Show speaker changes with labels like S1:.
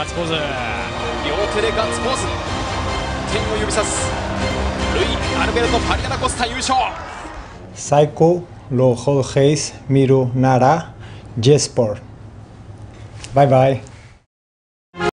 S1: ガッツポーズ。両
S2: 手でガッツポーズ。天を指さす。ルイ・アルベルト・パリアナコスタ優勝。
S3: 最高ロホルヘイス・ミル・ナラ・ジェスポーバイバイ